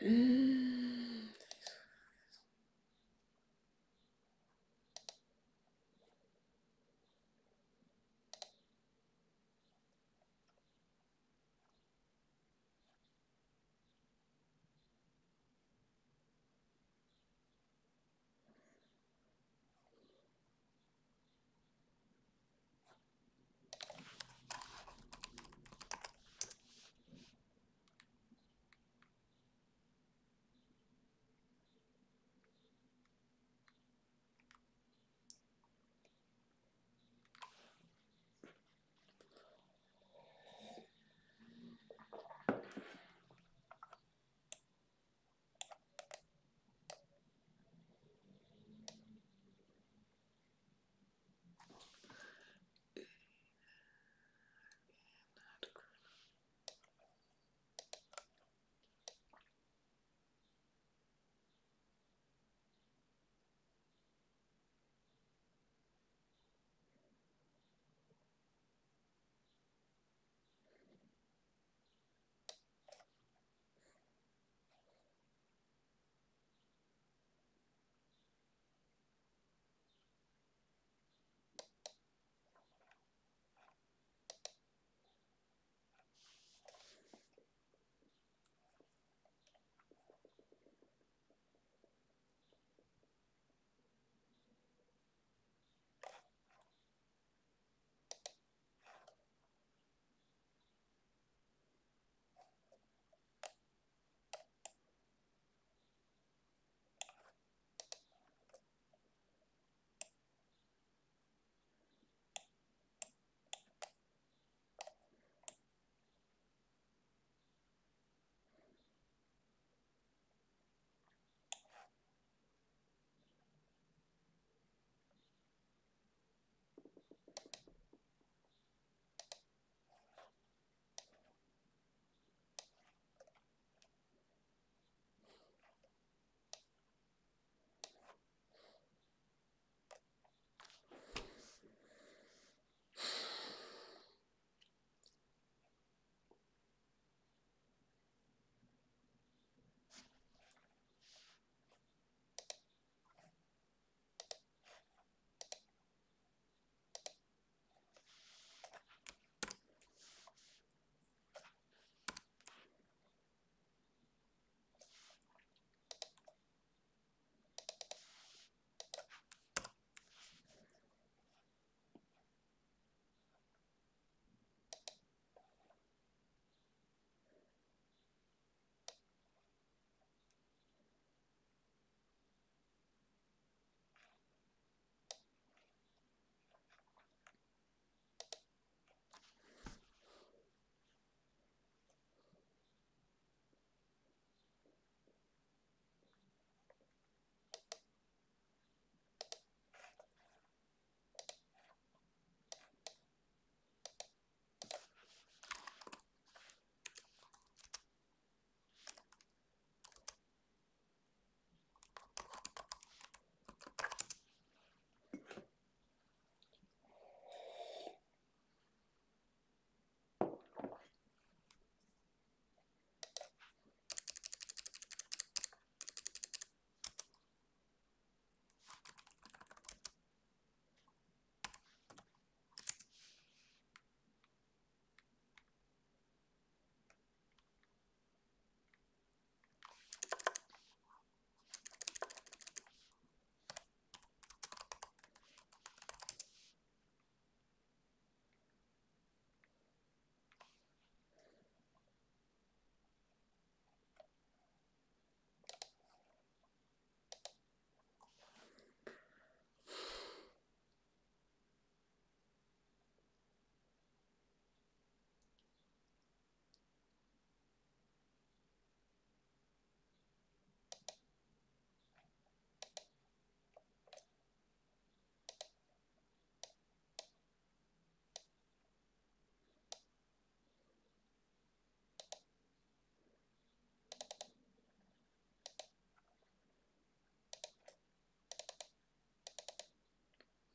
Hmm.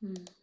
Mm.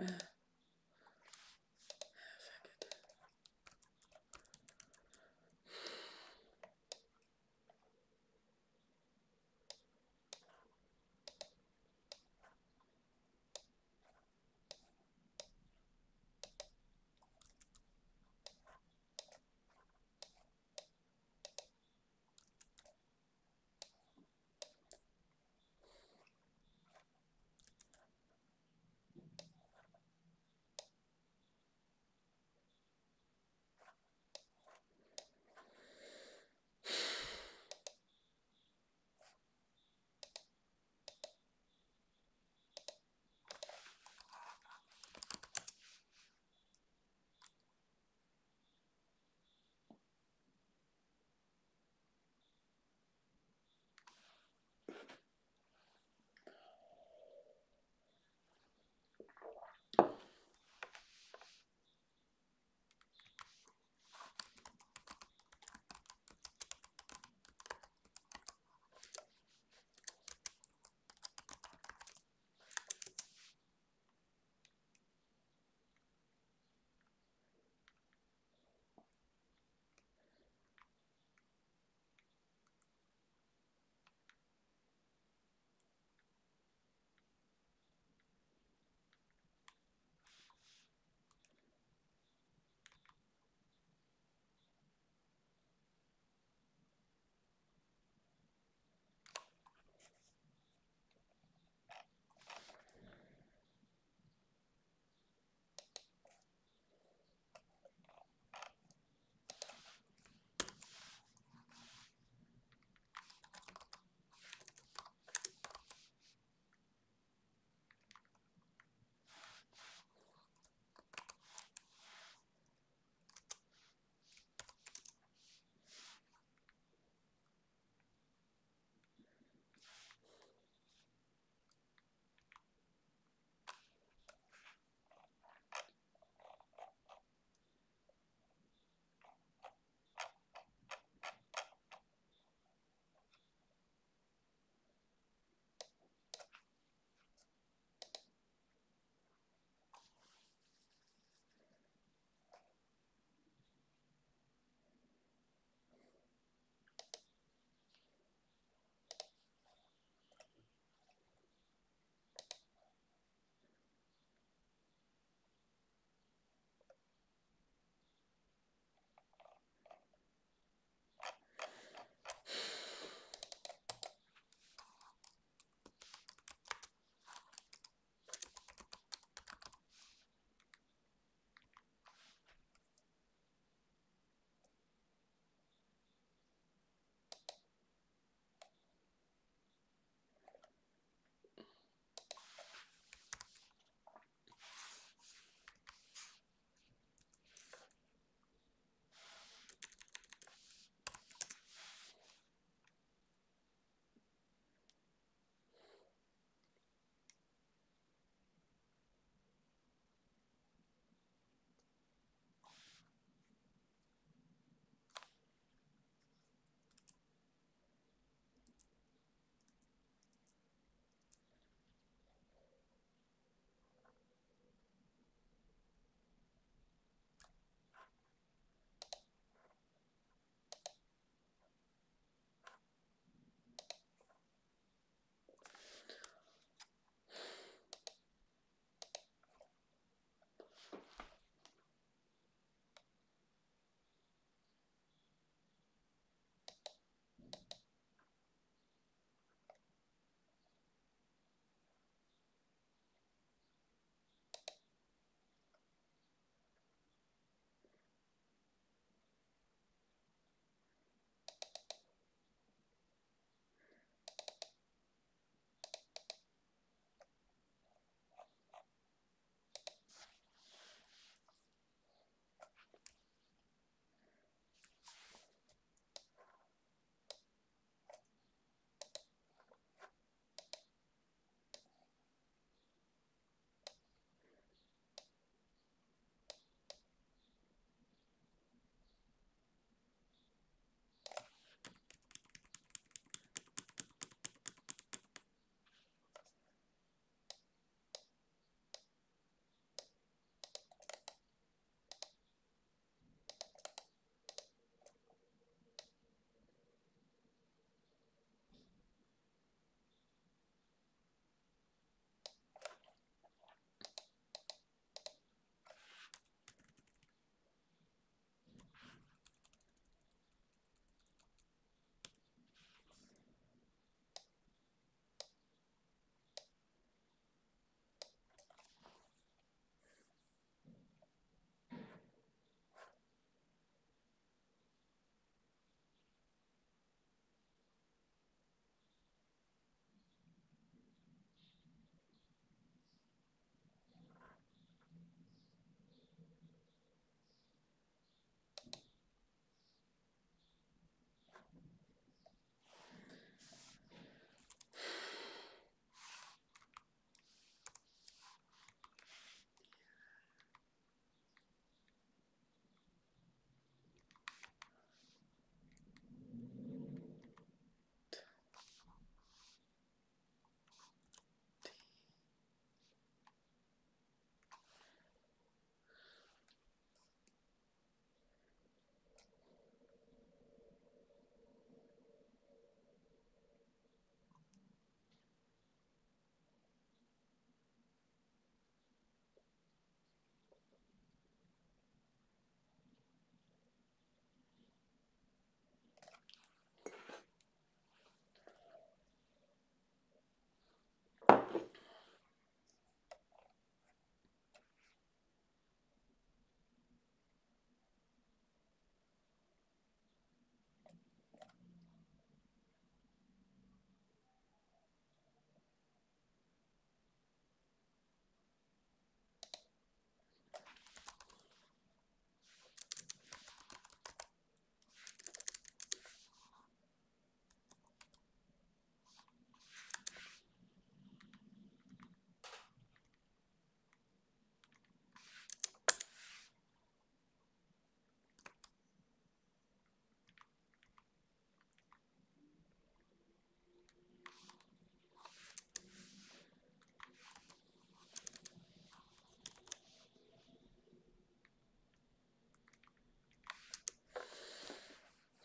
Uh.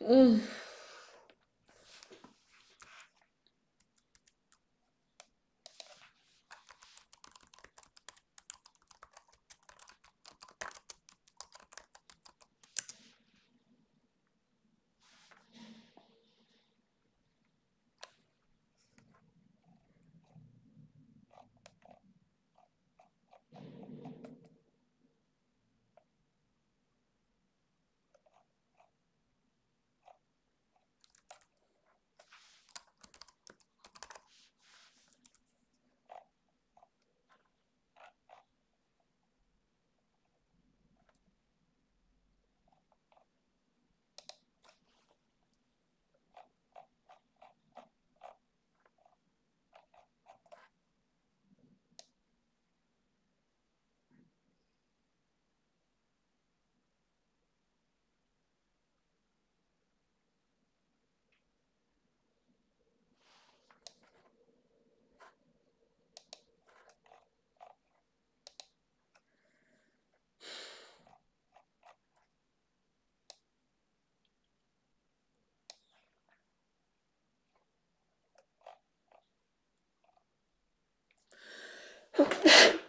嗯。よし。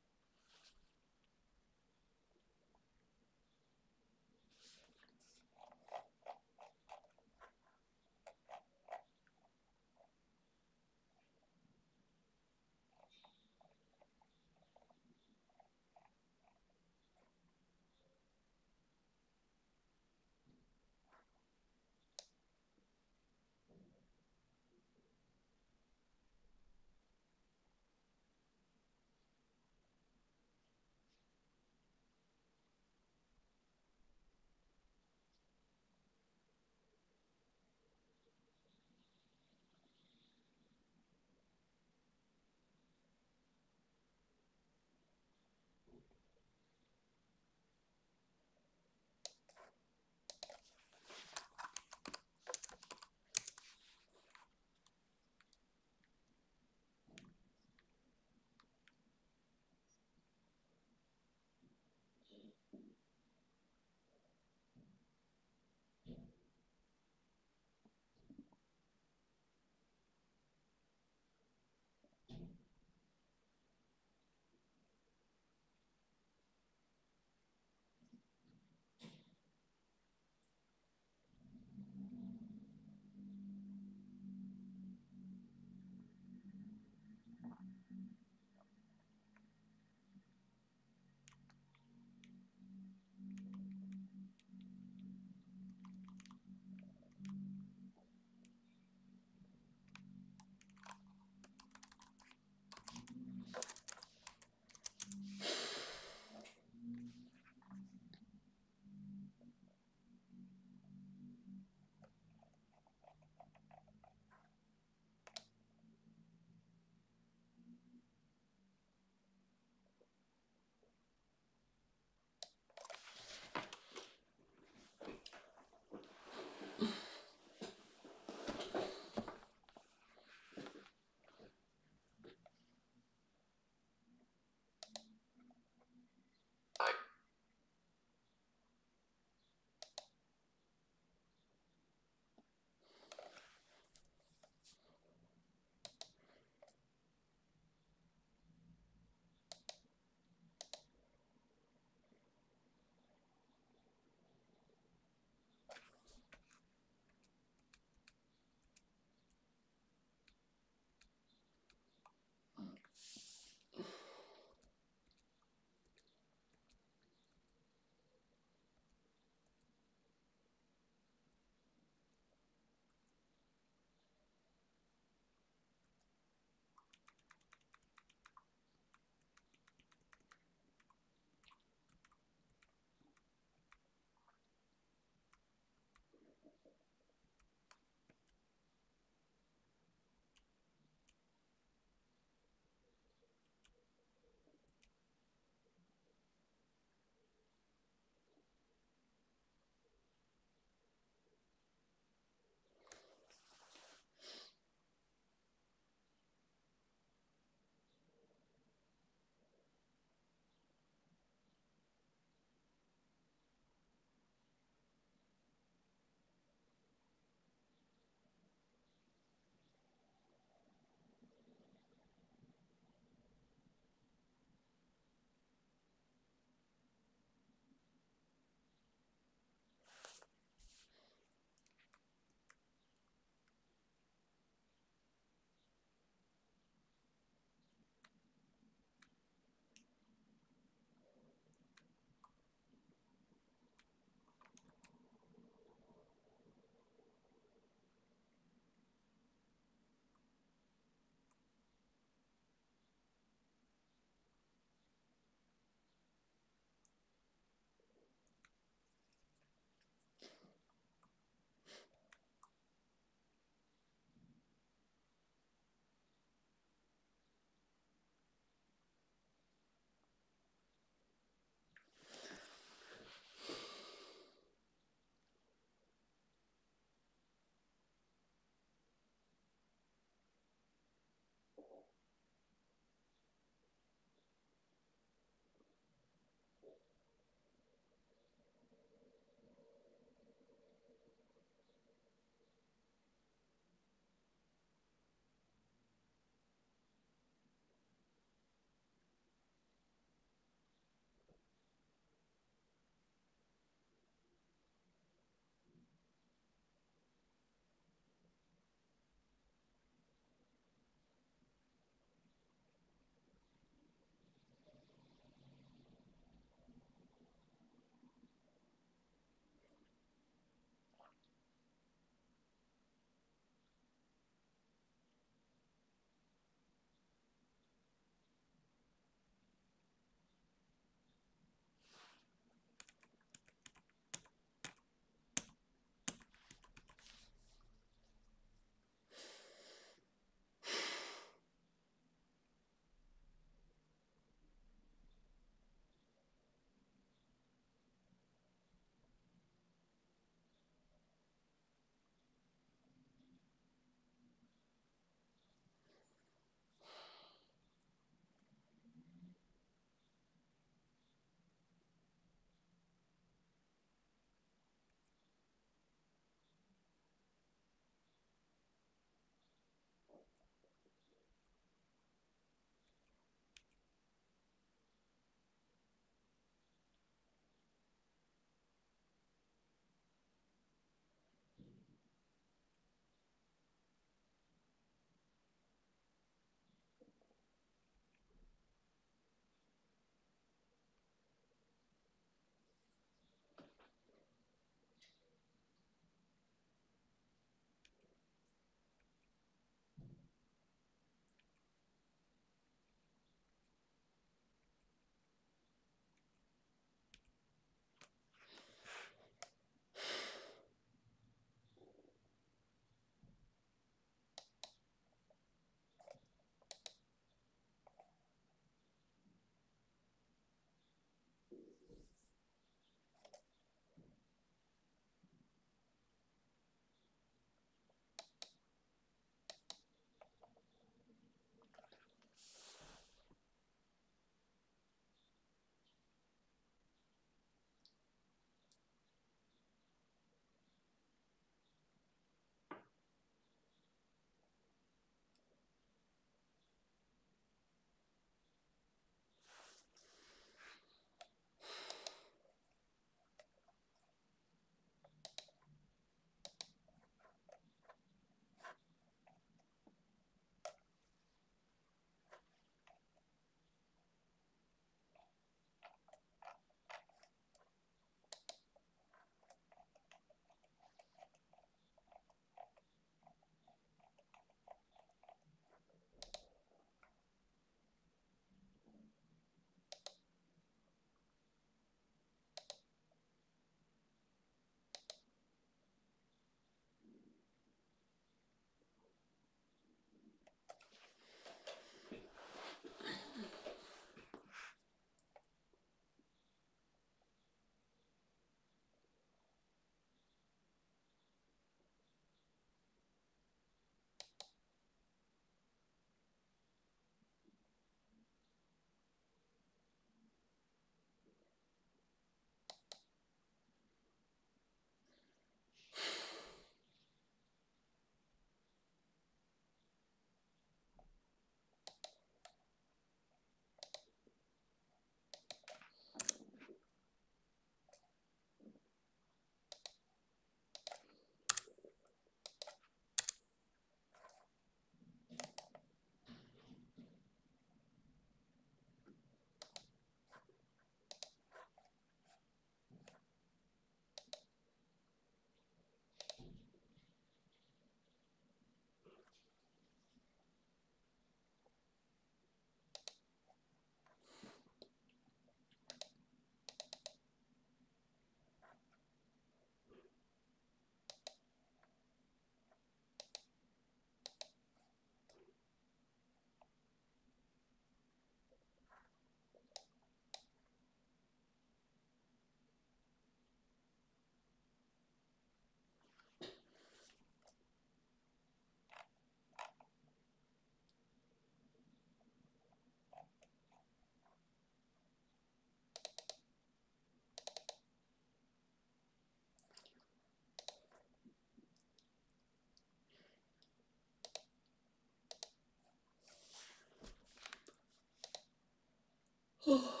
Oh.